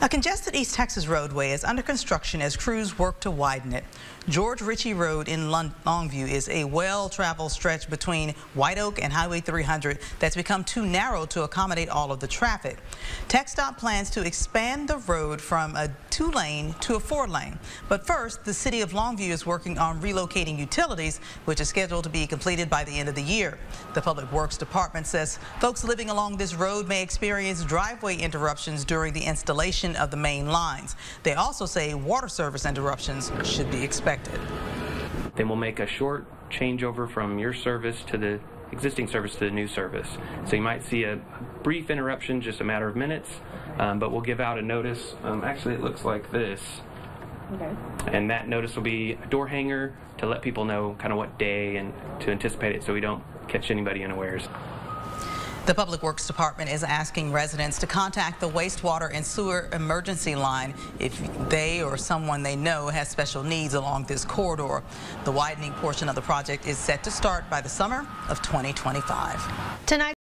A congested East Texas roadway is under construction as crews work to widen it. George Richey Road in Longview is a well-traveled stretch between White Oak and Highway 300 that's become too narrow to accommodate all of the traffic. TxDOT plans to expand the road from a two-lane to a four-lane. But first, the city of Longview is working on relocating utilities, which is scheduled to be completed by the end of the year. The Public Works Department says folks living along this road may experience driveway interruptions during the installation of the main lines. They also say water service interruptions should be expected. Then we'll make a short changeover from your service to the existing service to the new service. So you might see a brief interruption, just a matter of minutes, um, but we'll give out a notice. Um, actually, it looks like this. Okay. And that notice will be a door hanger to let people know kind of what day and to anticipate it so we don't catch anybody unawares. The Public Works Department is asking residents to contact the wastewater and sewer emergency line if they or someone they know has special needs along this corridor. The widening portion of the project is set to start by the summer of 2025. Tonight.